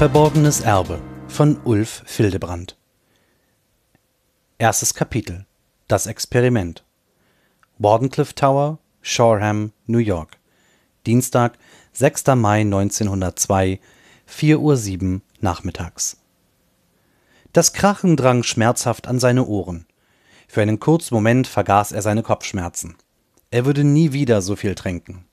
Verborgenes Erbe von Ulf Fildebrand Erstes Kapitel Das Experiment Wardenclyffe Tower, Shoreham, New York Dienstag, 6. Mai 1902, 4.07 Uhr nachmittags. Das Krachen drang schmerzhaft an seine Ohren. Für einen kurzen Moment vergaß er seine Kopfschmerzen. Er würde nie wieder so viel trinken.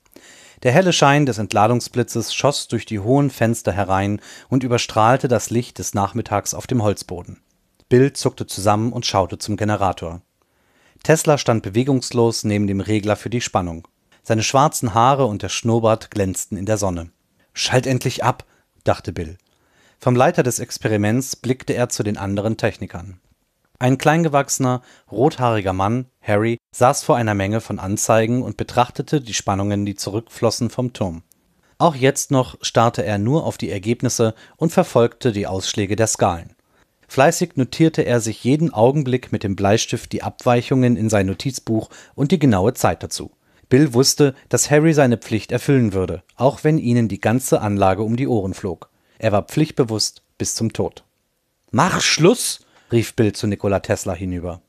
Der helle Schein des Entladungsblitzes schoss durch die hohen Fenster herein und überstrahlte das Licht des Nachmittags auf dem Holzboden. Bill zuckte zusammen und schaute zum Generator. Tesla stand bewegungslos neben dem Regler für die Spannung. Seine schwarzen Haare und der Schnurrbart glänzten in der Sonne. Schalt endlich ab, dachte Bill. Vom Leiter des Experiments blickte er zu den anderen Technikern. Ein kleingewachsener, rothaariger Mann, Harry, saß vor einer Menge von Anzeigen und betrachtete die Spannungen, die zurückflossen vom Turm. Auch jetzt noch starrte er nur auf die Ergebnisse und verfolgte die Ausschläge der Skalen. Fleißig notierte er sich jeden Augenblick mit dem Bleistift die Abweichungen in sein Notizbuch und die genaue Zeit dazu. Bill wusste, dass Harry seine Pflicht erfüllen würde, auch wenn ihnen die ganze Anlage um die Ohren flog. Er war pflichtbewusst bis zum Tod. Mach Schluss! Rief Bill zu Nikola Tesla hinüber.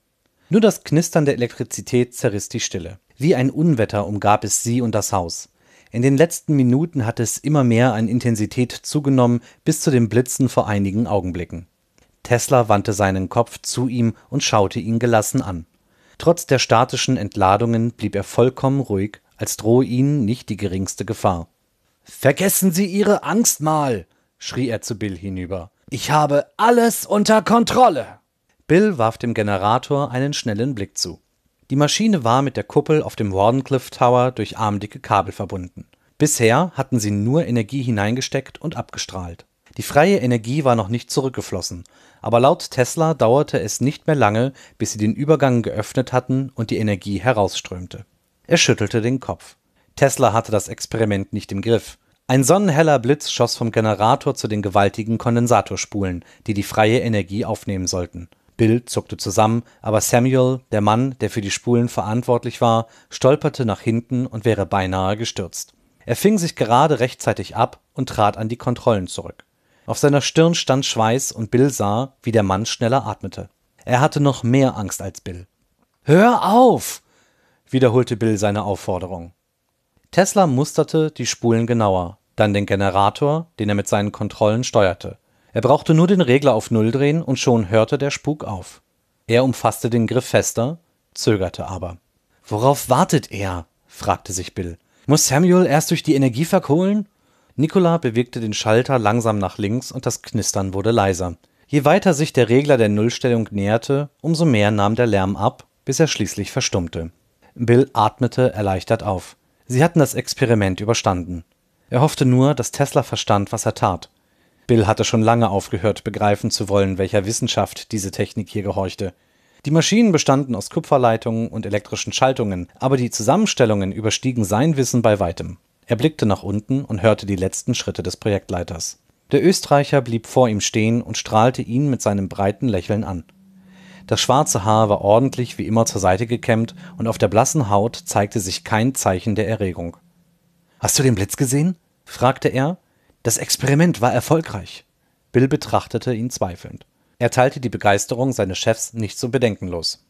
Nur das Knistern der Elektrizität zerriss die Stille. Wie ein Unwetter umgab es sie und das Haus. In den letzten Minuten hatte es immer mehr an Intensität zugenommen, bis zu den Blitzen vor einigen Augenblicken. Tesla wandte seinen Kopf zu ihm und schaute ihn gelassen an. Trotz der statischen Entladungen blieb er vollkommen ruhig, als drohe ihnen nicht die geringste Gefahr. Vergessen Sie Ihre Angst mal, schrie er zu Bill hinüber. Ich habe alles unter Kontrolle. Bill warf dem Generator einen schnellen Blick zu. Die Maschine war mit der Kuppel auf dem Wardenclyffe Tower durch armdicke Kabel verbunden. Bisher hatten sie nur Energie hineingesteckt und abgestrahlt. Die freie Energie war noch nicht zurückgeflossen, aber laut Tesla dauerte es nicht mehr lange, bis sie den Übergang geöffnet hatten und die Energie herausströmte. Er schüttelte den Kopf. Tesla hatte das Experiment nicht im Griff. Ein sonnenheller Blitz schoss vom Generator zu den gewaltigen Kondensatorspulen, die die freie Energie aufnehmen sollten. Bill zuckte zusammen, aber Samuel, der Mann, der für die Spulen verantwortlich war, stolperte nach hinten und wäre beinahe gestürzt. Er fing sich gerade rechtzeitig ab und trat an die Kontrollen zurück. Auf seiner Stirn stand Schweiß und Bill sah, wie der Mann schneller atmete. Er hatte noch mehr Angst als Bill. Hör auf! wiederholte Bill seine Aufforderung. Tesla musterte die Spulen genauer, dann den Generator, den er mit seinen Kontrollen steuerte. Er brauchte nur den Regler auf Null drehen und schon hörte der Spuk auf. Er umfasste den Griff fester, zögerte aber. Worauf wartet er? fragte sich Bill. Muss Samuel erst durch die Energie verkohlen? Nicola bewegte den Schalter langsam nach links und das Knistern wurde leiser. Je weiter sich der Regler der Nullstellung näherte, umso mehr nahm der Lärm ab, bis er schließlich verstummte. Bill atmete erleichtert auf. Sie hatten das Experiment überstanden. Er hoffte nur, dass Tesla verstand, was er tat. Bill hatte schon lange aufgehört, begreifen zu wollen, welcher Wissenschaft diese Technik hier gehorchte. Die Maschinen bestanden aus Kupferleitungen und elektrischen Schaltungen, aber die Zusammenstellungen überstiegen sein Wissen bei weitem. Er blickte nach unten und hörte die letzten Schritte des Projektleiters. Der Österreicher blieb vor ihm stehen und strahlte ihn mit seinem breiten Lächeln an. Das schwarze Haar war ordentlich wie immer zur Seite gekämmt und auf der blassen Haut zeigte sich kein Zeichen der Erregung. Hast du den Blitz gesehen? fragte er. Das Experiment war erfolgreich. Bill betrachtete ihn zweifelnd. Er teilte die Begeisterung seines Chefs nicht so bedenkenlos.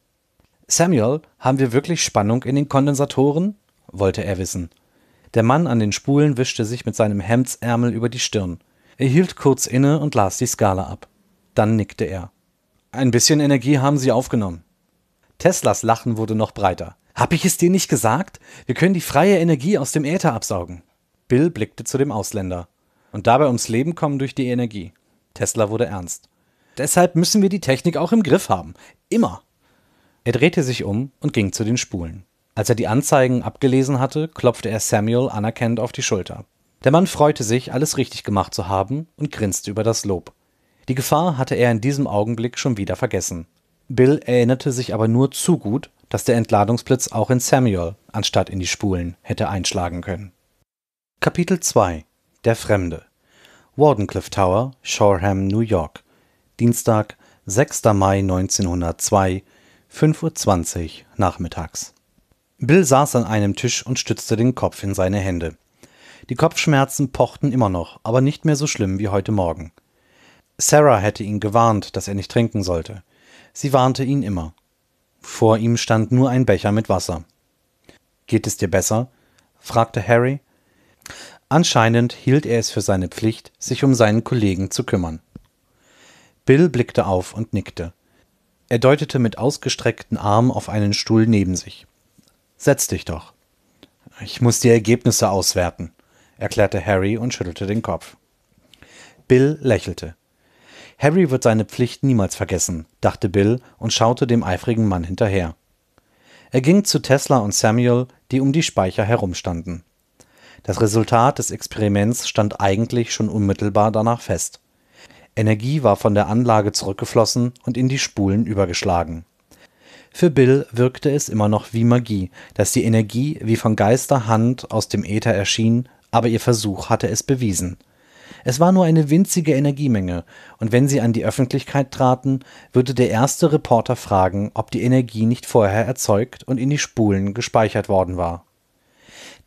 Samuel, haben wir wirklich Spannung in den Kondensatoren? wollte er wissen. Der Mann an den Spulen wischte sich mit seinem Hemdsärmel über die Stirn. Er hielt kurz inne und las die Skala ab. Dann nickte er. Ein bisschen Energie haben Sie aufgenommen. Teslas Lachen wurde noch breiter. Hab ich es dir nicht gesagt? Wir können die freie Energie aus dem Äther absaugen. Bill blickte zu dem Ausländer. Und dabei ums Leben kommen durch die Energie. Tesla wurde ernst. Deshalb müssen wir die Technik auch im Griff haben. Immer. Er drehte sich um und ging zu den Spulen. Als er die Anzeigen abgelesen hatte, klopfte er Samuel anerkennend auf die Schulter. Der Mann freute sich, alles richtig gemacht zu haben und grinste über das Lob. Die Gefahr hatte er in diesem Augenblick schon wieder vergessen. Bill erinnerte sich aber nur zu gut, dass der Entladungsblitz auch in Samuel anstatt in die Spulen hätte einschlagen können. Kapitel 2 Der Fremde Wardenclyffe Tower, Shoreham, New York Dienstag, 6. Mai 1902, 5.20 Uhr nachmittags. Bill saß an einem Tisch und stützte den Kopf in seine Hände. Die Kopfschmerzen pochten immer noch, aber nicht mehr so schlimm wie heute Morgen. Sarah hätte ihn gewarnt, dass er nicht trinken sollte. Sie warnte ihn immer. Vor ihm stand nur ein Becher mit Wasser. Geht es dir besser? fragte Harry. Anscheinend hielt er es für seine Pflicht, sich um seinen Kollegen zu kümmern. Bill blickte auf und nickte. Er deutete mit ausgestreckten Armen auf einen Stuhl neben sich. Setz dich doch. Ich muss die Ergebnisse auswerten, erklärte Harry und schüttelte den Kopf. Bill lächelte. Harry wird seine Pflicht niemals vergessen, dachte Bill und schaute dem eifrigen Mann hinterher. Er ging zu Tesla und Samuel, die um die Speicher herumstanden. Das Resultat des Experiments stand eigentlich schon unmittelbar danach fest. Energie war von der Anlage zurückgeflossen und in die Spulen übergeschlagen. Für Bill wirkte es immer noch wie Magie, dass die Energie wie von Geisterhand aus dem Äther erschien, aber ihr Versuch hatte es bewiesen. Es war nur eine winzige Energiemenge, und wenn sie an die Öffentlichkeit traten, würde der erste Reporter fragen, ob die Energie nicht vorher erzeugt und in die Spulen gespeichert worden war.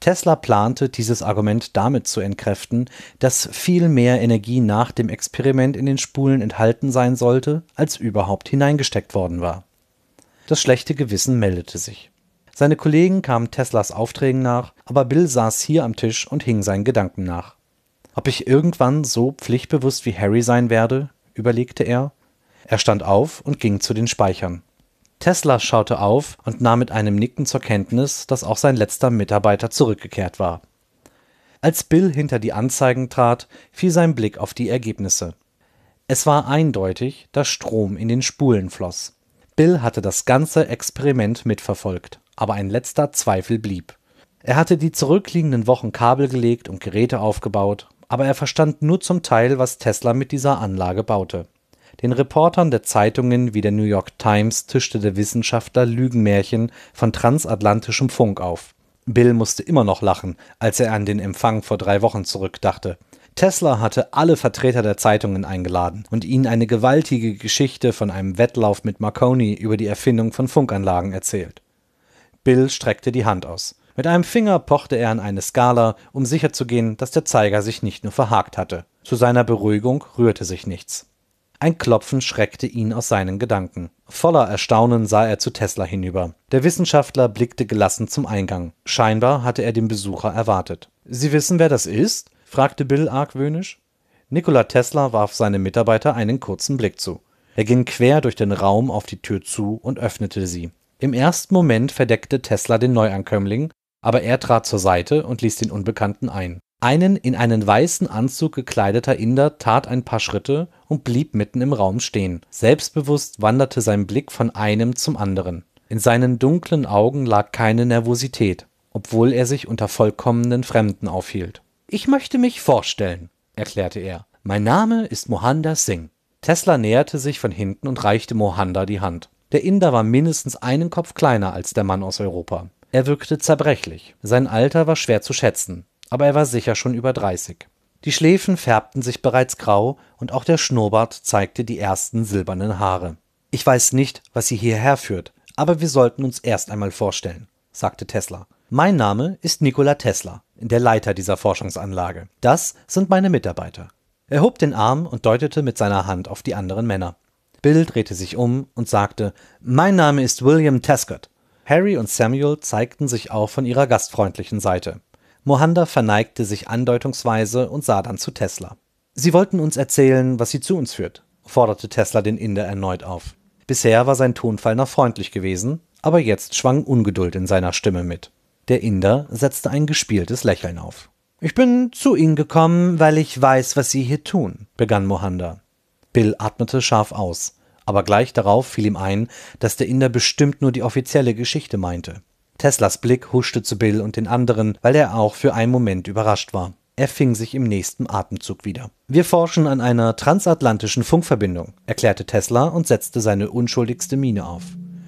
Tesla plante, dieses Argument damit zu entkräften, dass viel mehr Energie nach dem Experiment in den Spulen enthalten sein sollte, als überhaupt hineingesteckt worden war. Das schlechte Gewissen meldete sich. Seine Kollegen kamen Teslas Aufträgen nach, aber Bill saß hier am Tisch und hing seinen Gedanken nach. Ob ich irgendwann so pflichtbewusst wie Harry sein werde, überlegte er. Er stand auf und ging zu den Speichern. Tesla schaute auf und nahm mit einem Nicken zur Kenntnis, dass auch sein letzter Mitarbeiter zurückgekehrt war. Als Bill hinter die Anzeigen trat, fiel sein Blick auf die Ergebnisse. Es war eindeutig, dass Strom in den Spulen floss. Bill hatte das ganze Experiment mitverfolgt, aber ein letzter Zweifel blieb. Er hatte die zurückliegenden Wochen Kabel gelegt und Geräte aufgebaut, aber er verstand nur zum Teil, was Tesla mit dieser Anlage baute. Den Reportern der Zeitungen wie der New York Times tischte der Wissenschaftler Lügenmärchen von transatlantischem Funk auf. Bill musste immer noch lachen, als er an den Empfang vor drei Wochen zurückdachte. Tesla hatte alle Vertreter der Zeitungen eingeladen und ihnen eine gewaltige Geschichte von einem Wettlauf mit Marconi über die Erfindung von Funkanlagen erzählt. Bill streckte die Hand aus. Mit einem Finger pochte er an eine Skala, um sicherzugehen, dass der Zeiger sich nicht nur verhakt hatte. Zu seiner Beruhigung rührte sich nichts. Ein Klopfen schreckte ihn aus seinen Gedanken. Voller Erstaunen sah er zu Tesla hinüber. Der Wissenschaftler blickte gelassen zum Eingang. Scheinbar hatte er den Besucher erwartet. Sie wissen, wer das ist? fragte Bill argwöhnisch. Nikola Tesla warf seinem Mitarbeiter einen kurzen Blick zu. Er ging quer durch den Raum auf die Tür zu und öffnete sie. Im ersten Moment verdeckte Tesla den Neuankömmling, aber er trat zur Seite und ließ den Unbekannten ein. Einen in einen weißen Anzug gekleideter Inder tat ein paar Schritte und blieb mitten im Raum stehen. Selbstbewusst wanderte sein Blick von einem zum anderen. In seinen dunklen Augen lag keine Nervosität, obwohl er sich unter vollkommenen Fremden aufhielt. Ich möchte mich vorstellen, erklärte er. Mein Name ist Mohanda Singh. Tesla näherte sich von hinten und reichte Mohanda die Hand. Der Inder war mindestens einen Kopf kleiner als der Mann aus Europa. Er wirkte zerbrechlich. Sein Alter war schwer zu schätzen aber er war sicher schon über 30. Die Schläfen färbten sich bereits grau und auch der Schnurrbart zeigte die ersten silbernen Haare. Ich weiß nicht, was Sie hierher führt, aber wir sollten uns erst einmal vorstellen, sagte Tesla. Mein Name ist Nikola Tesla, der Leiter dieser Forschungsanlage. Das sind meine Mitarbeiter. Er hob den Arm und deutete mit seiner Hand auf die anderen Männer. Bill drehte sich um und sagte, Mein Name ist William Tescott. Harry und Samuel zeigten sich auch von ihrer gastfreundlichen Seite. Mohanda verneigte sich andeutungsweise und sah dann zu Tesla. Sie wollten uns erzählen, was sie zu uns führt, forderte Tesla den Inder erneut auf. Bisher war sein Tonfall noch freundlich gewesen, aber jetzt schwang Ungeduld in seiner Stimme mit. Der Inder setzte ein gespieltes Lächeln auf. Ich bin zu Ihnen gekommen, weil ich weiß, was Sie hier tun, begann Mohanda. Bill atmete scharf aus, aber gleich darauf fiel ihm ein, dass der Inder bestimmt nur die offizielle Geschichte meinte. Teslas Blick huschte zu Bill und den anderen, weil er auch für einen Moment überrascht war. Er fing sich im nächsten Atemzug wieder. Wir forschen an einer transatlantischen Funkverbindung, erklärte Tesla und setzte seine unschuldigste Miene auf.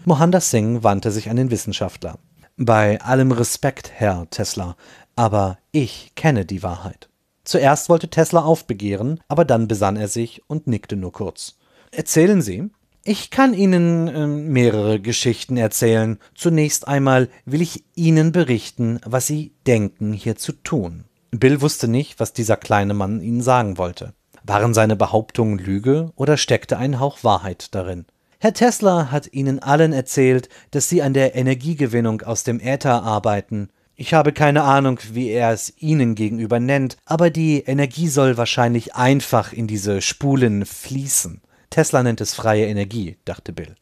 Mohanda Singh wandte sich an den Wissenschaftler. Bei allem Respekt, Herr Tesla, aber ich kenne die Wahrheit. Zuerst wollte Tesla aufbegehren, aber dann besann er sich und nickte nur kurz. Erzählen Sie, ich kann Ihnen äh, mehrere Geschichten erzählen. Zunächst einmal will ich Ihnen berichten, was Sie denken hier zu tun. Bill wusste nicht, was dieser kleine Mann ihnen sagen wollte. Waren seine Behauptungen Lüge oder steckte ein Hauch Wahrheit darin? Herr Tesla hat Ihnen allen erzählt, dass Sie an der Energiegewinnung aus dem Äther arbeiten. Ich habe keine Ahnung, wie er es Ihnen gegenüber nennt, aber die Energie soll wahrscheinlich einfach in diese Spulen fließen. Tesla nennt es freie Energie, dachte Bill.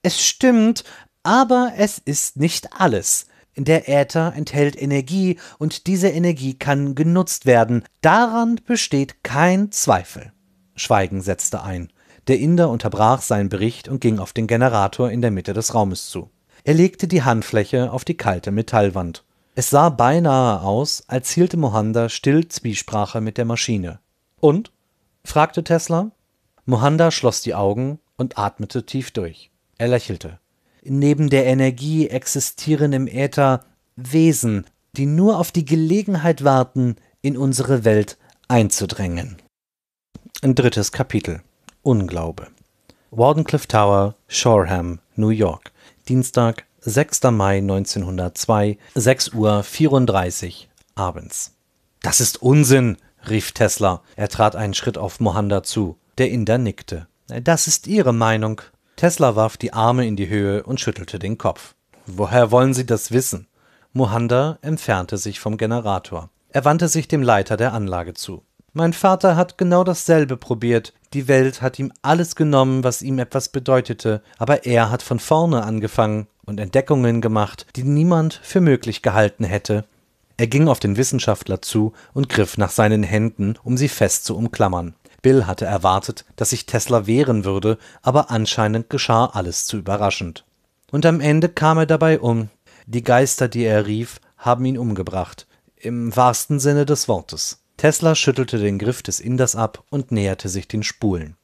Es stimmt, aber es ist nicht alles. Der Äther enthält Energie und diese Energie kann genutzt werden. Daran besteht kein Zweifel. Schweigen setzte ein. Der Inder unterbrach seinen Bericht und ging auf den Generator in der Mitte des Raumes zu. Er legte die Handfläche auf die kalte Metallwand. Es sah beinahe aus, als hielte Mohanda still Zwiesprache mit der Maschine. Und? fragte Tesla. Mohanda schloss die Augen und atmete tief durch. Er lächelte. Neben der Energie existieren im Äther Wesen, die nur auf die Gelegenheit warten, in unsere Welt einzudrängen. Ein drittes Kapitel Unglaube. Wardenclyffe Tower, Shoreham, New York. Dienstag, 6. Mai 1902, 6 Uhr 34 abends. Das ist Unsinn, rief Tesla. Er trat einen Schritt auf Mohanda zu. Der Inder nickte. Das ist Ihre Meinung. Tesla warf die Arme in die Höhe und schüttelte den Kopf. Woher wollen Sie das wissen? Mohanda entfernte sich vom Generator. Er wandte sich dem Leiter der Anlage zu. Mein Vater hat genau dasselbe probiert. Die Welt hat ihm alles genommen, was ihm etwas bedeutete, aber er hat von vorne angefangen und Entdeckungen gemacht, die niemand für möglich gehalten hätte. Er ging auf den Wissenschaftler zu und griff nach seinen Händen, um sie fest zu umklammern. Bill hatte erwartet, dass sich Tesla wehren würde, aber anscheinend geschah alles zu überraschend. Und am Ende kam er dabei um. Die Geister, die er rief, haben ihn umgebracht, im wahrsten Sinne des Wortes. Tesla schüttelte den Griff des Inders ab und näherte sich den Spulen.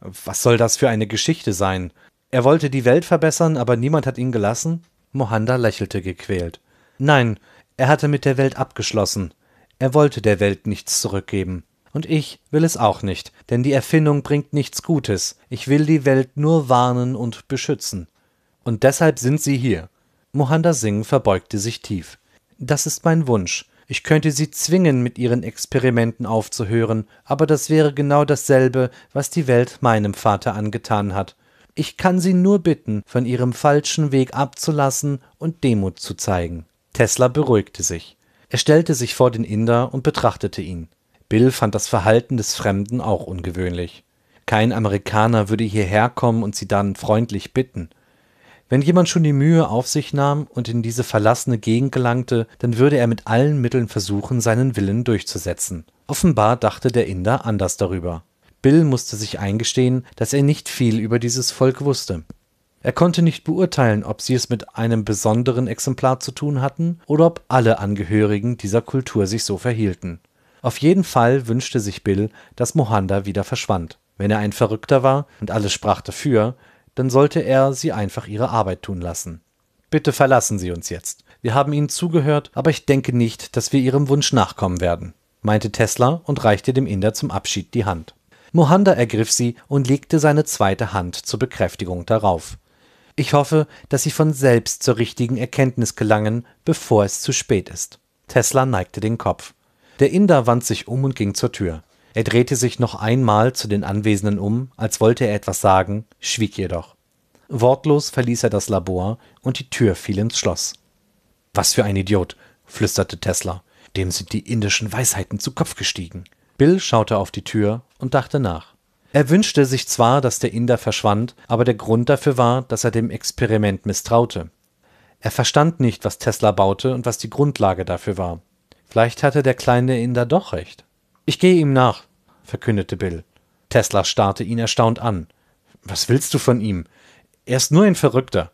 Was soll das für eine Geschichte sein? Er wollte die Welt verbessern, aber niemand hat ihn gelassen? Mohanda lächelte gequält. Nein, er hatte mit der Welt abgeschlossen. Er wollte der Welt nichts zurückgeben. Und ich will es auch nicht, denn die Erfindung bringt nichts Gutes. Ich will die Welt nur warnen und beschützen. Und deshalb sind Sie hier. Mohanda Singh verbeugte sich tief. Das ist mein Wunsch. Ich könnte sie zwingen, mit ihren Experimenten aufzuhören, aber das wäre genau dasselbe, was die Welt meinem Vater angetan hat. Ich kann sie nur bitten, von ihrem falschen Weg abzulassen und Demut zu zeigen. Tesla beruhigte sich. Er stellte sich vor den Inder und betrachtete ihn. Bill fand das Verhalten des Fremden auch ungewöhnlich. Kein Amerikaner würde hierher kommen und sie dann freundlich bitten. Wenn jemand schon die Mühe auf sich nahm und in diese verlassene Gegend gelangte, dann würde er mit allen Mitteln versuchen, seinen Willen durchzusetzen. Offenbar dachte der Inder anders darüber. Bill musste sich eingestehen, dass er nicht viel über dieses Volk wusste. Er konnte nicht beurteilen, ob sie es mit einem besonderen Exemplar zu tun hatten oder ob alle Angehörigen dieser Kultur sich so verhielten. Auf jeden Fall wünschte sich Bill, dass Mohanda wieder verschwand. Wenn er ein Verrückter war und alles sprach dafür, dann sollte er sie einfach ihre Arbeit tun lassen. Bitte verlassen Sie uns jetzt. Wir haben Ihnen zugehört, aber ich denke nicht, dass wir Ihrem Wunsch nachkommen werden, meinte Tesla und reichte dem Inder zum Abschied die Hand. Mohanda ergriff sie und legte seine zweite Hand zur Bekräftigung darauf. Ich hoffe, dass Sie von selbst zur richtigen Erkenntnis gelangen, bevor es zu spät ist. Tesla neigte den Kopf. Der Inder wandte sich um und ging zur Tür. Er drehte sich noch einmal zu den Anwesenden um, als wollte er etwas sagen, schwieg jedoch. Wortlos verließ er das Labor und die Tür fiel ins Schloss. Was für ein Idiot, flüsterte Tesla. Dem sind die indischen Weisheiten zu Kopf gestiegen. Bill schaute auf die Tür und dachte nach. Er wünschte sich zwar, dass der Inder verschwand, aber der Grund dafür war, dass er dem Experiment misstraute. Er verstand nicht, was Tesla baute und was die Grundlage dafür war. Vielleicht hatte der kleine Inder doch recht. Ich gehe ihm nach, verkündete Bill. Tesla starrte ihn erstaunt an. Was willst du von ihm? Er ist nur ein Verrückter.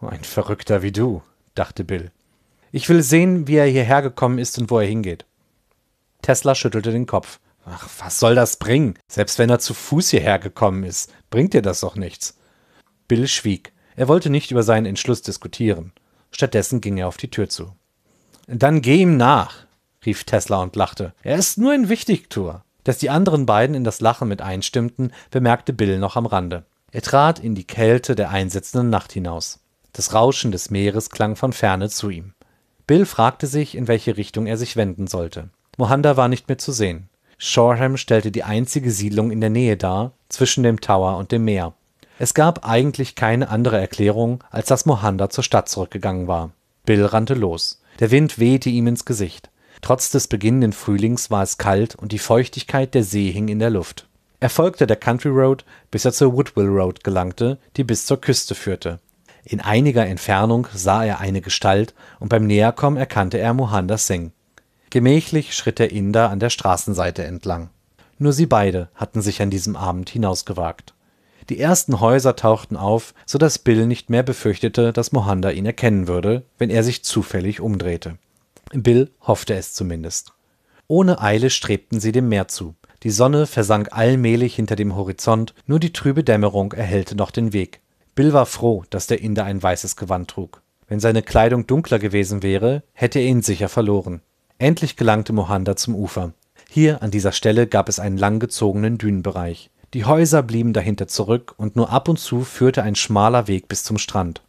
Ein Verrückter wie du, dachte Bill. Ich will sehen, wie er hierher gekommen ist und wo er hingeht. Tesla schüttelte den Kopf. Ach, was soll das bringen? Selbst wenn er zu Fuß hierher gekommen ist, bringt dir das doch nichts. Bill schwieg. Er wollte nicht über seinen Entschluss diskutieren. Stattdessen ging er auf die Tür zu. Dann geh ihm nach, rief Tesla und lachte. Er ist nur ein Wichtigtour. Dass die anderen beiden in das Lachen mit einstimmten, bemerkte Bill noch am Rande. Er trat in die Kälte der einsetzenden Nacht hinaus. Das Rauschen des Meeres klang von ferne zu ihm. Bill fragte sich, in welche Richtung er sich wenden sollte. Mohanda war nicht mehr zu sehen. Shoreham stellte die einzige Siedlung in der Nähe dar, zwischen dem Tower und dem Meer. Es gab eigentlich keine andere Erklärung, als dass Mohandas zur Stadt zurückgegangen war. Bill rannte los. Der Wind wehte ihm ins Gesicht. Trotz des beginnenden Frühlings war es kalt und die Feuchtigkeit der See hing in der Luft. Er folgte der Country Road, bis er zur Woodville Road gelangte, die bis zur Küste führte. In einiger Entfernung sah er eine Gestalt und beim Näherkommen erkannte er Mohandas Singh. Gemächlich schritt der Inder an der Straßenseite entlang. Nur sie beide hatten sich an diesem Abend hinausgewagt. Die ersten Häuser tauchten auf, so dass Bill nicht mehr befürchtete, dass Mohanda ihn erkennen würde, wenn er sich zufällig umdrehte. Bill hoffte es zumindest. Ohne Eile strebten sie dem Meer zu. Die Sonne versank allmählich hinter dem Horizont, nur die trübe Dämmerung erhellte noch den Weg. Bill war froh, dass der Inder ein weißes Gewand trug. Wenn seine Kleidung dunkler gewesen wäre, hätte er ihn sicher verloren. Endlich gelangte Mohanda zum Ufer. Hier an dieser Stelle gab es einen langgezogenen Dünenbereich. Die Häuser blieben dahinter zurück und nur ab und zu führte ein schmaler Weg bis zum Strand.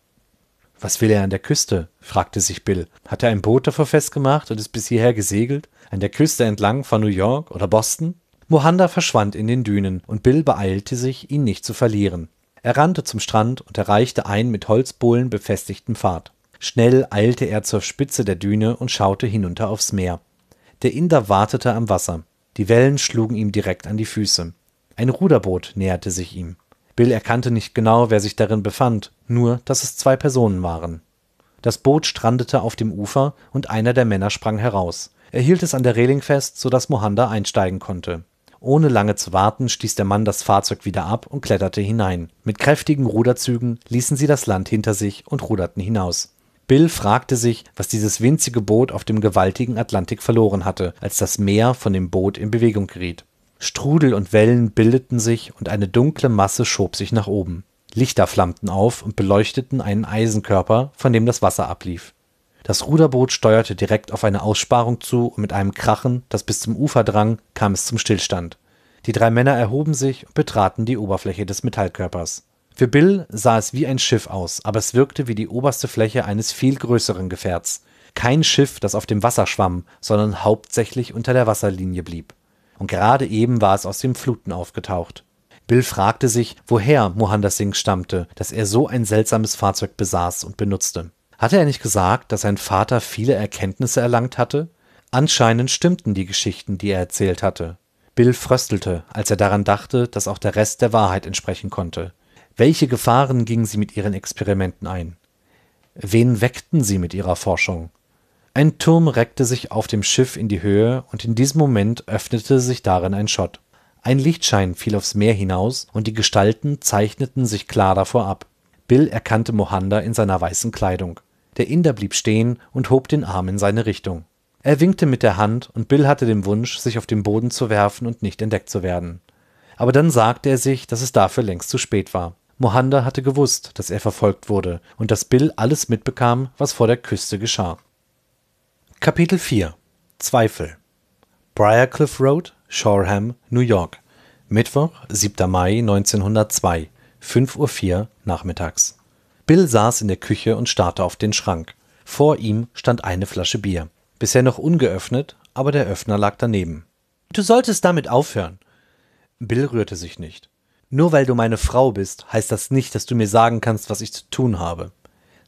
Was will er an der Küste? fragte sich Bill. Hat er ein Boot davor festgemacht und ist bis hierher gesegelt? An der Küste entlang von New York oder Boston? Mohanda verschwand in den Dünen und Bill beeilte sich, ihn nicht zu verlieren. Er rannte zum Strand und erreichte einen mit Holzbohlen befestigten Pfad. Schnell eilte er zur Spitze der Düne und schaute hinunter aufs Meer. Der Inder wartete am Wasser. Die Wellen schlugen ihm direkt an die Füße. Ein Ruderboot näherte sich ihm. Bill erkannte nicht genau, wer sich darin befand, nur, dass es zwei Personen waren. Das Boot strandete auf dem Ufer und einer der Männer sprang heraus. Er hielt es an der Reling fest, so dass Mohanda einsteigen konnte. Ohne lange zu warten, stieß der Mann das Fahrzeug wieder ab und kletterte hinein. Mit kräftigen Ruderzügen ließen sie das Land hinter sich und ruderten hinaus. Bill fragte sich, was dieses winzige Boot auf dem gewaltigen Atlantik verloren hatte, als das Meer von dem Boot in Bewegung geriet. Strudel und Wellen bildeten sich und eine dunkle Masse schob sich nach oben. Lichter flammten auf und beleuchteten einen Eisenkörper, von dem das Wasser ablief. Das Ruderboot steuerte direkt auf eine Aussparung zu und mit einem Krachen, das bis zum Ufer drang, kam es zum Stillstand. Die drei Männer erhoben sich und betraten die Oberfläche des Metallkörpers. Für Bill sah es wie ein Schiff aus, aber es wirkte wie die oberste Fläche eines viel größeren Gefährts. Kein Schiff, das auf dem Wasser schwamm, sondern hauptsächlich unter der Wasserlinie blieb. Und gerade eben war es aus dem Fluten aufgetaucht. Bill fragte sich, woher Mohandas Singh stammte, dass er so ein seltsames Fahrzeug besaß und benutzte. Hatte er nicht gesagt, dass sein Vater viele Erkenntnisse erlangt hatte? Anscheinend stimmten die Geschichten, die er erzählt hatte. Bill fröstelte, als er daran dachte, dass auch der Rest der Wahrheit entsprechen konnte. Welche Gefahren gingen sie mit ihren Experimenten ein? Wen weckten sie mit ihrer Forschung? Ein Turm reckte sich auf dem Schiff in die Höhe, und in diesem Moment öffnete sich darin ein Schott. Ein Lichtschein fiel aufs Meer hinaus, und die Gestalten zeichneten sich klar davor ab. Bill erkannte Mohanda in seiner weißen Kleidung. Der Inder blieb stehen und hob den Arm in seine Richtung. Er winkte mit der Hand und Bill hatte den Wunsch, sich auf den Boden zu werfen und nicht entdeckt zu werden. Aber dann sagte er sich, dass es dafür längst zu spät war. Mohanda hatte gewusst, dass er verfolgt wurde und dass Bill alles mitbekam, was vor der Küste geschah. Kapitel 4 Zweifel Briarcliff Road, Shoreham, New York. Mittwoch, 7. Mai 1902, 5.04 Uhr nachmittags. Bill saß in der Küche und starrte auf den Schrank. Vor ihm stand eine Flasche Bier. Bisher noch ungeöffnet, aber der Öffner lag daneben. Du solltest damit aufhören. Bill rührte sich nicht. Nur weil du meine Frau bist, heißt das nicht, dass du mir sagen kannst, was ich zu tun habe.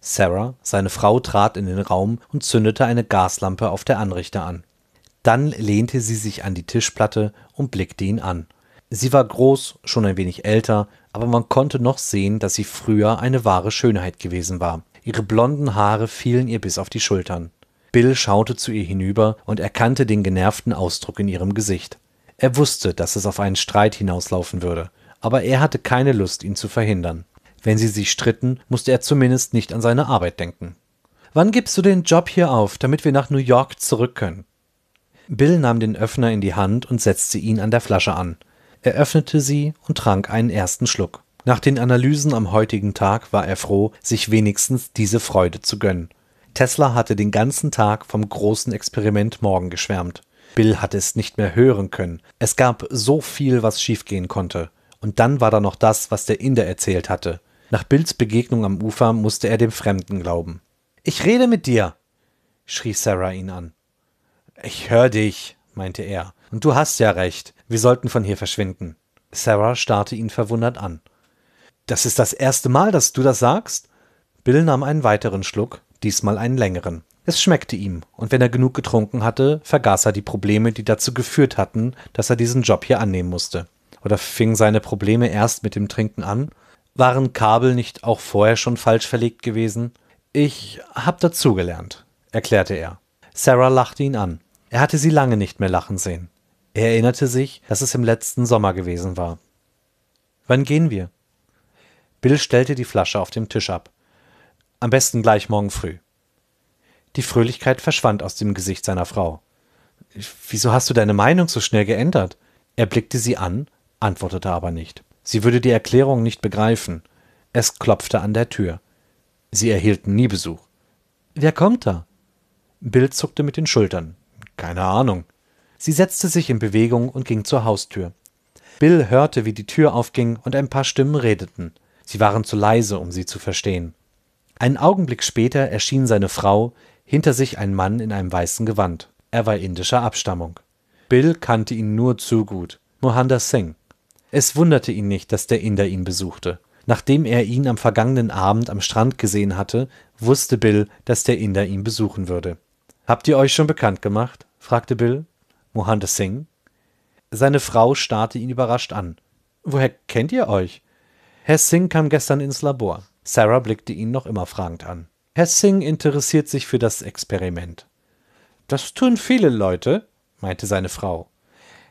Sarah, seine Frau, trat in den Raum und zündete eine Gaslampe auf der Anrichter an. Dann lehnte sie sich an die Tischplatte und blickte ihn an. Sie war groß, schon ein wenig älter, aber man konnte noch sehen, dass sie früher eine wahre Schönheit gewesen war. Ihre blonden Haare fielen ihr bis auf die Schultern. Bill schaute zu ihr hinüber und erkannte den genervten Ausdruck in ihrem Gesicht. Er wusste, dass es auf einen Streit hinauslaufen würde, aber er hatte keine Lust, ihn zu verhindern. Wenn sie sich stritten, musste er zumindest nicht an seine Arbeit denken. Wann gibst du den Job hier auf, damit wir nach New York zurück können? Bill nahm den Öffner in die Hand und setzte ihn an der Flasche an. Er öffnete sie und trank einen ersten Schluck. Nach den Analysen am heutigen Tag war er froh, sich wenigstens diese Freude zu gönnen. Tesla hatte den ganzen Tag vom großen Experiment morgen geschwärmt. Bill hatte es nicht mehr hören können. Es gab so viel, was schiefgehen konnte. Und dann war da noch das, was der Inder erzählt hatte. Nach Bills Begegnung am Ufer musste er dem Fremden glauben. Ich rede mit dir, schrie Sarah ihn an. Ich hör dich, meinte er. Und du hast ja recht, wir sollten von hier verschwinden. Sarah starrte ihn verwundert an. Das ist das erste Mal, dass du das sagst? Bill nahm einen weiteren Schluck, diesmal einen längeren. Es schmeckte ihm, und wenn er genug getrunken hatte, vergaß er die Probleme, die dazu geführt hatten, dass er diesen Job hier annehmen musste. Oder fingen seine Probleme erst mit dem Trinken an? Waren Kabel nicht auch vorher schon falsch verlegt gewesen? Ich hab dazugelernt, erklärte er. Sarah lachte ihn an. Er hatte sie lange nicht mehr lachen sehen. Er erinnerte sich, dass es im letzten Sommer gewesen war. Wann gehen wir? Bill stellte die Flasche auf dem Tisch ab. Am besten gleich morgen früh. Die Fröhlichkeit verschwand aus dem Gesicht seiner Frau. Wieso hast du deine Meinung so schnell geändert? Er blickte sie an, antwortete aber nicht. Sie würde die Erklärung nicht begreifen. Es klopfte an der Tür. Sie erhielten nie Besuch. Wer kommt da? Bill zuckte mit den Schultern. Keine Ahnung. Sie setzte sich in Bewegung und ging zur Haustür. Bill hörte, wie die Tür aufging und ein paar Stimmen redeten. Sie waren zu leise, um sie zu verstehen. Einen Augenblick später erschien seine Frau, hinter sich ein Mann in einem weißen Gewand. Er war indischer Abstammung. Bill kannte ihn nur zu gut. Mohander Singh. Es wunderte ihn nicht, dass der Inder ihn besuchte. Nachdem er ihn am vergangenen Abend am Strand gesehen hatte, wusste Bill, dass der Inder ihn besuchen würde. Habt ihr euch schon bekannt gemacht? fragte Bill. Mohander Singh? Seine Frau starrte ihn überrascht an. Woher kennt ihr euch? Herr Singh kam gestern ins Labor. Sarah blickte ihn noch immer fragend an. Herr Singh interessiert sich für das Experiment. Das tun viele Leute, meinte seine Frau.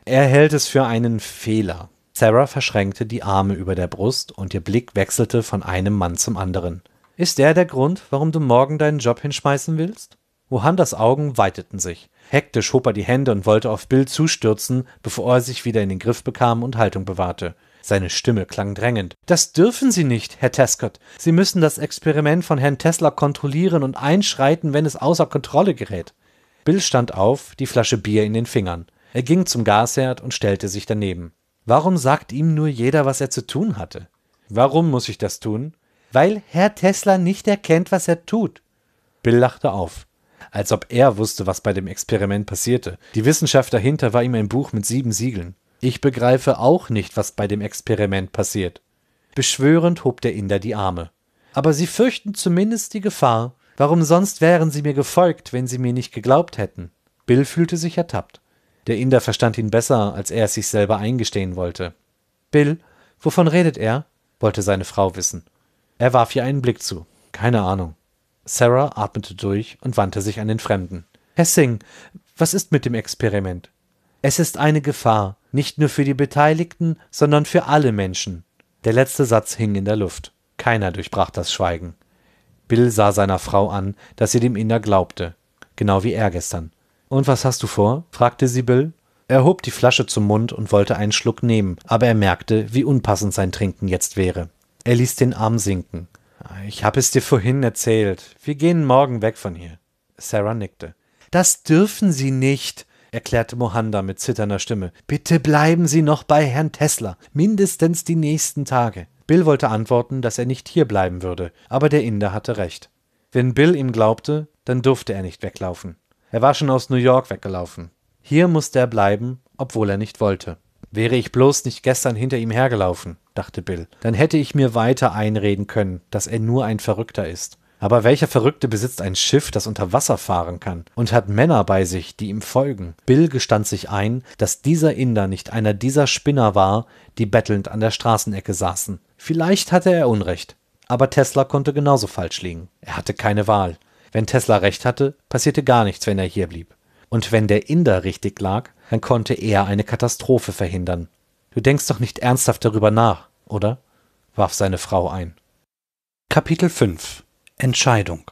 Er hält es für einen Fehler. Sarah verschränkte die Arme über der Brust und ihr Blick wechselte von einem Mann zum anderen. Ist der der Grund, warum du morgen deinen Job hinschmeißen willst? Mohandas Augen weiteten sich. Hektisch hob er die Hände und wollte auf Bill zustürzen, bevor er sich wieder in den Griff bekam und Haltung bewahrte. Seine Stimme klang drängend. Das dürfen Sie nicht, Herr Tescott. Sie müssen das Experiment von Herrn Tesla kontrollieren und einschreiten, wenn es außer Kontrolle gerät. Bill stand auf, die Flasche Bier in den Fingern. Er ging zum Gasherd und stellte sich daneben. Warum sagt ihm nur jeder, was er zu tun hatte? Warum muss ich das tun? Weil Herr Tesla nicht erkennt, was er tut. Bill lachte auf als ob er wusste, was bei dem Experiment passierte. Die Wissenschaft dahinter war ihm ein Buch mit sieben Siegeln. Ich begreife auch nicht, was bei dem Experiment passiert. Beschwörend hob der Inder die Arme. Aber Sie fürchten zumindest die Gefahr. Warum sonst wären Sie mir gefolgt, wenn Sie mir nicht geglaubt hätten? Bill fühlte sich ertappt. Der Inder verstand ihn besser, als er es sich selber eingestehen wollte. Bill, wovon redet er? wollte seine Frau wissen. Er warf ihr einen Blick zu. Keine Ahnung. Sarah atmete durch und wandte sich an den Fremden. Herr Singh, was ist mit dem Experiment? Es ist eine Gefahr, nicht nur für die Beteiligten, sondern für alle Menschen. Der letzte Satz hing in der Luft. Keiner durchbrach das Schweigen. Bill sah seiner Frau an, dass sie dem Inder glaubte, genau wie er gestern. Und was hast du vor? fragte sie Bill. Er hob die Flasche zum Mund und wollte einen Schluck nehmen, aber er merkte, wie unpassend sein Trinken jetzt wäre. Er ließ den Arm sinken. Ich habe es dir vorhin erzählt. Wir gehen morgen weg von hier. Sarah nickte. Das dürfen Sie nicht, erklärte Mohanda mit zitternder Stimme. Bitte bleiben Sie noch bei Herrn Tesla, mindestens die nächsten Tage. Bill wollte antworten, dass er nicht hier bleiben würde, aber der Inder hatte recht. Wenn Bill ihm glaubte, dann durfte er nicht weglaufen. Er war schon aus New York weggelaufen. Hier musste er bleiben, obwohl er nicht wollte. Wäre ich bloß nicht gestern hinter ihm hergelaufen, dachte Bill, dann hätte ich mir weiter einreden können, dass er nur ein Verrückter ist. Aber welcher Verrückte besitzt ein Schiff, das unter Wasser fahren kann und hat Männer bei sich, die ihm folgen? Bill gestand sich ein, dass dieser Inder nicht einer dieser Spinner war, die bettelnd an der Straßenecke saßen. Vielleicht hatte er Unrecht, aber Tesla konnte genauso falsch liegen. Er hatte keine Wahl. Wenn Tesla recht hatte, passierte gar nichts, wenn er hier blieb. Und wenn der Inder richtig lag, dann konnte er eine Katastrophe verhindern. Du denkst doch nicht ernsthaft darüber nach, oder? warf seine Frau ein. Kapitel 5 Entscheidung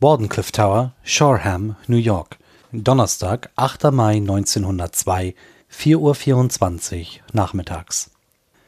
Wardenclyffe Tower, Shoreham, New York. Donnerstag, 8. Mai 1902, 4.24 Uhr nachmittags.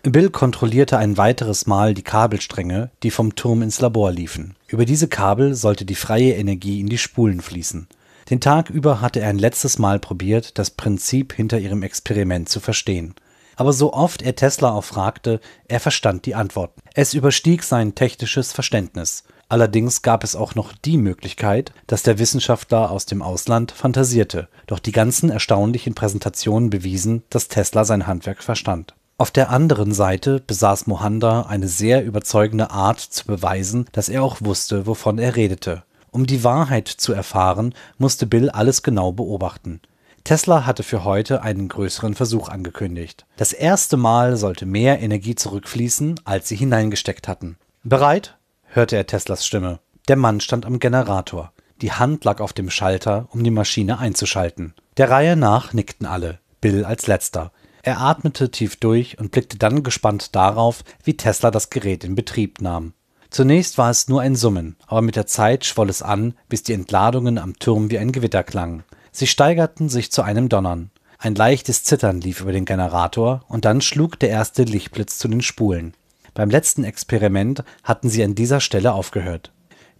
Bill kontrollierte ein weiteres Mal die Kabelstränge, die vom Turm ins Labor liefen. Über diese Kabel sollte die freie Energie in die Spulen fließen. Den Tag über hatte er ein letztes Mal probiert, das Prinzip hinter ihrem Experiment zu verstehen. Aber so oft er Tesla auch fragte, er verstand die Antworten. Es überstieg sein technisches Verständnis. Allerdings gab es auch noch die Möglichkeit, dass der Wissenschaftler aus dem Ausland fantasierte, doch die ganzen erstaunlichen Präsentationen bewiesen, dass Tesla sein Handwerk verstand. Auf der anderen Seite besaß Mohanda eine sehr überzeugende Art zu beweisen, dass er auch wusste, wovon er redete. Um die Wahrheit zu erfahren, musste Bill alles genau beobachten. Tesla hatte für heute einen größeren Versuch angekündigt. Das erste Mal sollte mehr Energie zurückfließen, als sie hineingesteckt hatten. Bereit? hörte er Teslas Stimme. Der Mann stand am Generator. Die Hand lag auf dem Schalter, um die Maschine einzuschalten. Der Reihe nach nickten alle, Bill als letzter. Er atmete tief durch und blickte dann gespannt darauf, wie Tesla das Gerät in Betrieb nahm. Zunächst war es nur ein Summen, aber mit der Zeit schwoll es an, bis die Entladungen am Turm wie ein Gewitter klangen. Sie steigerten sich zu einem Donnern. Ein leichtes Zittern lief über den Generator und dann schlug der erste Lichtblitz zu den Spulen. Beim letzten Experiment hatten sie an dieser Stelle aufgehört.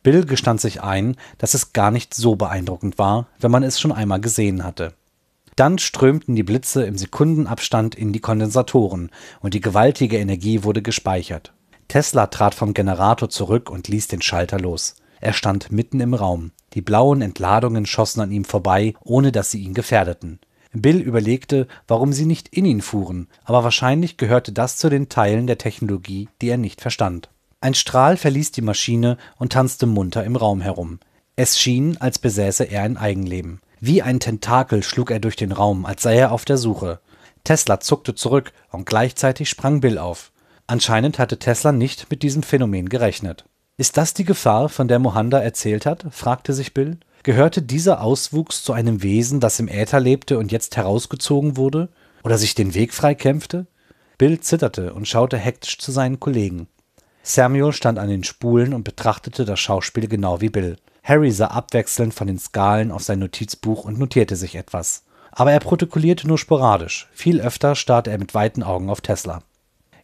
Bill gestand sich ein, dass es gar nicht so beeindruckend war, wenn man es schon einmal gesehen hatte. Dann strömten die Blitze im Sekundenabstand in die Kondensatoren und die gewaltige Energie wurde gespeichert. Tesla trat vom Generator zurück und ließ den Schalter los. Er stand mitten im Raum. Die blauen Entladungen schossen an ihm vorbei, ohne dass sie ihn gefährdeten. Bill überlegte, warum sie nicht in ihn fuhren, aber wahrscheinlich gehörte das zu den Teilen der Technologie, die er nicht verstand. Ein Strahl verließ die Maschine und tanzte munter im Raum herum. Es schien, als besäße er ein Eigenleben. Wie ein Tentakel schlug er durch den Raum, als sei er auf der Suche. Tesla zuckte zurück und gleichzeitig sprang Bill auf. Anscheinend hatte Tesla nicht mit diesem Phänomen gerechnet. Ist das die Gefahr, von der Mohanda erzählt hat? fragte sich Bill. Gehörte dieser Auswuchs zu einem Wesen, das im Äther lebte und jetzt herausgezogen wurde? Oder sich den Weg freikämpfte? Bill zitterte und schaute hektisch zu seinen Kollegen. Samuel stand an den Spulen und betrachtete das Schauspiel genau wie Bill. Harry sah abwechselnd von den Skalen auf sein Notizbuch und notierte sich etwas. Aber er protokollierte nur sporadisch. Viel öfter starrte er mit weiten Augen auf Tesla.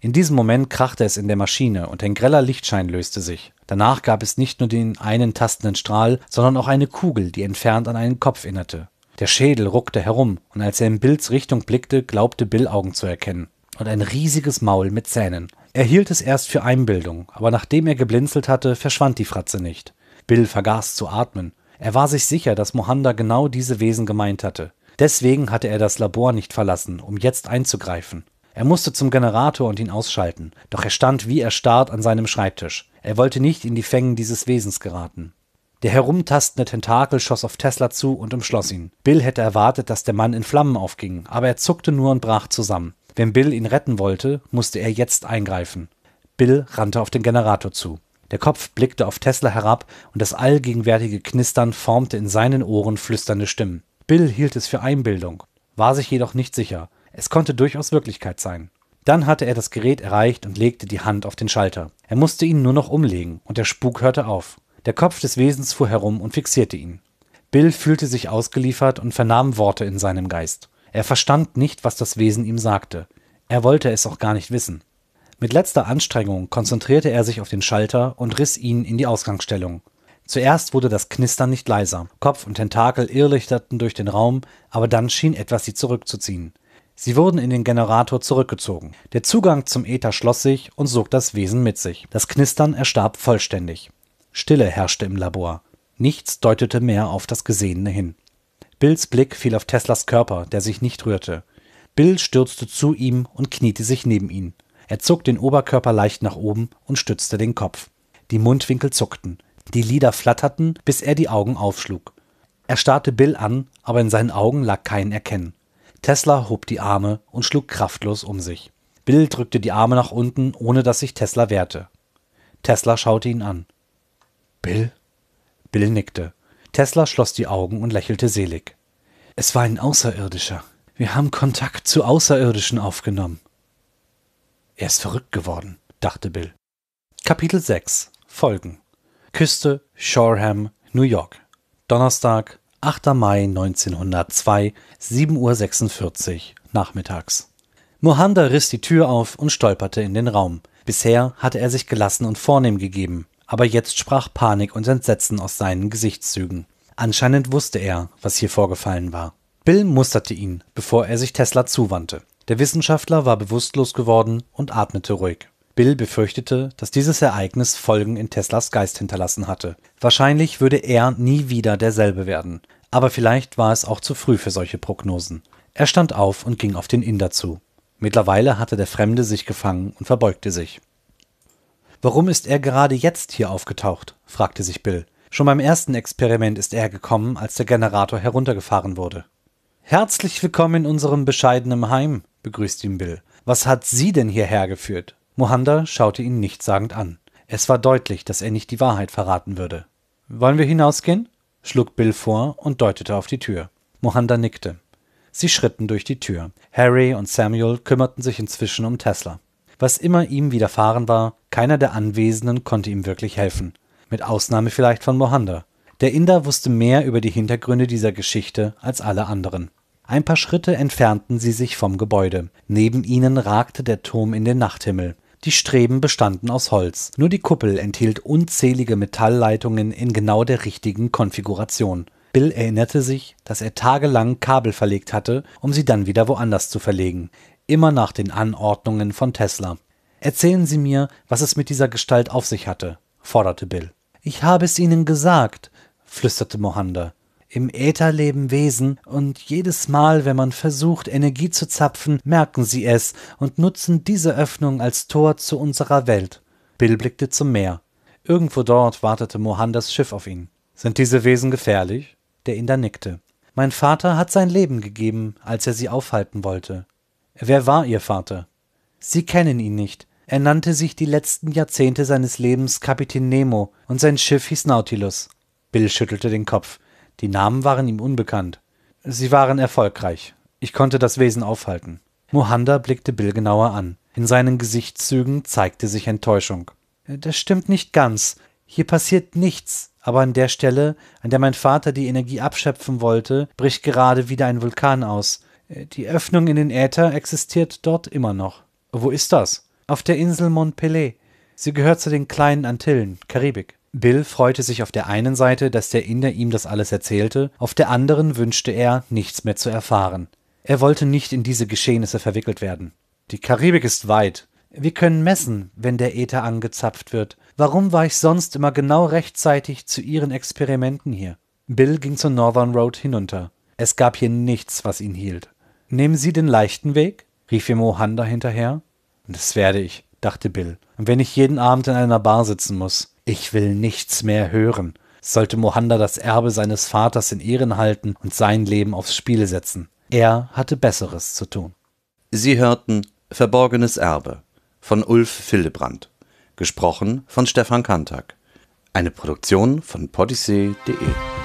In diesem Moment krachte es in der Maschine und ein greller Lichtschein löste sich. Danach gab es nicht nur den einen tastenden Strahl, sondern auch eine Kugel, die entfernt an einen Kopf erinnerte. Der Schädel ruckte herum, und als er in Bills Richtung blickte, glaubte Bill Augen zu erkennen. Und ein riesiges Maul mit Zähnen. Er hielt es erst für Einbildung, aber nachdem er geblinzelt hatte, verschwand die Fratze nicht. Bill vergaß zu atmen. Er war sich sicher, dass Mohanda genau diese Wesen gemeint hatte. Deswegen hatte er das Labor nicht verlassen, um jetzt einzugreifen. Er musste zum Generator und ihn ausschalten, doch er stand wie erstarrt an seinem Schreibtisch. Er wollte nicht in die Fängen dieses Wesens geraten. Der herumtastende Tentakel schoss auf Tesla zu und umschloss ihn. Bill hätte erwartet, dass der Mann in Flammen aufging, aber er zuckte nur und brach zusammen. Wenn Bill ihn retten wollte, musste er jetzt eingreifen. Bill rannte auf den Generator zu. Der Kopf blickte auf Tesla herab und das allgegenwärtige Knistern formte in seinen Ohren flüsternde Stimmen. Bill hielt es für Einbildung, war sich jedoch nicht sicher. Es konnte durchaus Wirklichkeit sein. Dann hatte er das Gerät erreicht und legte die Hand auf den Schalter. Er musste ihn nur noch umlegen, und der Spuk hörte auf. Der Kopf des Wesens fuhr herum und fixierte ihn. Bill fühlte sich ausgeliefert und vernahm Worte in seinem Geist. Er verstand nicht, was das Wesen ihm sagte. Er wollte es auch gar nicht wissen. Mit letzter Anstrengung konzentrierte er sich auf den Schalter und riss ihn in die Ausgangsstellung. Zuerst wurde das Knistern nicht leiser. Kopf und Tentakel irrlichterten durch den Raum, aber dann schien etwas sie zurückzuziehen. Sie wurden in den Generator zurückgezogen. Der Zugang zum Äther schloss sich und sog das Wesen mit sich. Das Knistern erstarb vollständig. Stille herrschte im Labor. Nichts deutete mehr auf das Gesehene hin. Bills Blick fiel auf Teslas Körper, der sich nicht rührte. Bill stürzte zu ihm und kniete sich neben ihn. Er zog den Oberkörper leicht nach oben und stützte den Kopf. Die Mundwinkel zuckten. Die Lider flatterten, bis er die Augen aufschlug. Er starrte Bill an, aber in seinen Augen lag kein Erkennen. Tesla hob die Arme und schlug kraftlos um sich. Bill drückte die Arme nach unten, ohne dass sich Tesla wehrte. Tesla schaute ihn an. Bill? Bill nickte. Tesla schloss die Augen und lächelte selig. Es war ein Außerirdischer. Wir haben Kontakt zu Außerirdischen aufgenommen. Er ist verrückt geworden, dachte Bill. Kapitel 6 Folgen Küste Shoreham, New York. Donnerstag, 8. Mai 1902, 7.46 Uhr nachmittags. Mohanda riss die Tür auf und stolperte in den Raum. Bisher hatte er sich gelassen und vornehm gegeben, aber jetzt sprach Panik und Entsetzen aus seinen Gesichtszügen. Anscheinend wusste er, was hier vorgefallen war. Bill musterte ihn, bevor er sich Tesla zuwandte. Der Wissenschaftler war bewusstlos geworden und atmete ruhig. Bill befürchtete, dass dieses Ereignis Folgen in Teslas Geist hinterlassen hatte. Wahrscheinlich würde er nie wieder derselbe werden. Aber vielleicht war es auch zu früh für solche Prognosen. Er stand auf und ging auf den Inder zu. Mittlerweile hatte der Fremde sich gefangen und verbeugte sich. Warum ist er gerade jetzt hier aufgetaucht? fragte sich Bill. Schon beim ersten Experiment ist er gekommen, als der Generator heruntergefahren wurde. Herzlich willkommen in unserem bescheidenen Heim, begrüßte ihn Bill. Was hat Sie denn hierher geführt? Mohanda schaute ihn nichtssagend an. Es war deutlich, dass er nicht die Wahrheit verraten würde. Wollen wir hinausgehen? schlug Bill vor und deutete auf die Tür. Mohanda nickte. Sie schritten durch die Tür. Harry und Samuel kümmerten sich inzwischen um Tesla. Was immer ihm widerfahren war, keiner der Anwesenden konnte ihm wirklich helfen. Mit Ausnahme vielleicht von Mohanda. Der Inder wusste mehr über die Hintergründe dieser Geschichte als alle anderen. Ein paar Schritte entfernten sie sich vom Gebäude. Neben ihnen ragte der Turm in den Nachthimmel. Die Streben bestanden aus Holz. Nur die Kuppel enthielt unzählige Metallleitungen in genau der richtigen Konfiguration. Bill erinnerte sich, dass er tagelang Kabel verlegt hatte, um sie dann wieder woanders zu verlegen. Immer nach den Anordnungen von Tesla. Erzählen Sie mir, was es mit dieser Gestalt auf sich hatte, forderte Bill. Ich habe es Ihnen gesagt, flüsterte Mohanda. Im Äther leben Wesen, und jedes Mal, wenn man versucht, Energie zu zapfen, merken sie es und nutzen diese Öffnung als Tor zu unserer Welt. Bill blickte zum Meer. Irgendwo dort wartete Mohandas Schiff auf ihn. Sind diese Wesen gefährlich? Der Inder nickte. Mein Vater hat sein Leben gegeben, als er sie aufhalten wollte. Wer war Ihr Vater? Sie kennen ihn nicht. Er nannte sich die letzten Jahrzehnte seines Lebens Kapitän Nemo und sein Schiff hieß Nautilus. Bill schüttelte den Kopf. Die Namen waren ihm unbekannt. Sie waren erfolgreich. Ich konnte das Wesen aufhalten. Mohanda blickte Bill genauer an. In seinen Gesichtszügen zeigte sich Enttäuschung. Das stimmt nicht ganz. Hier passiert nichts, aber an der Stelle, an der mein Vater die Energie abschöpfen wollte, bricht gerade wieder ein Vulkan aus. Die Öffnung in den Äther existiert dort immer noch. Wo ist das? Auf der Insel Montpellier. Sie gehört zu den kleinen Antillen, Karibik. Bill freute sich auf der einen Seite, dass der Inder ihm das alles erzählte, auf der anderen wünschte er, nichts mehr zu erfahren. Er wollte nicht in diese Geschehnisse verwickelt werden. Die Karibik ist weit. Wir können messen, wenn der Äther angezapft wird. Warum war ich sonst immer genau rechtzeitig zu Ihren Experimenten hier? Bill ging zur Northern Road hinunter. Es gab hier nichts, was ihn hielt. Nehmen Sie den leichten Weg? rief ihm Mohanda hinterher. Das werde ich, dachte Bill. Und wenn ich jeden Abend in einer Bar sitzen muss. Ich will nichts mehr hören. Sollte Mohanda das Erbe seines Vaters in Ehren halten und sein Leben aufs Spiel setzen. Er hatte Besseres zu tun. Sie hörten Verborgenes Erbe von Ulf Fildebrand. Gesprochen von Stefan Kantak. Eine Produktion von podyssee.de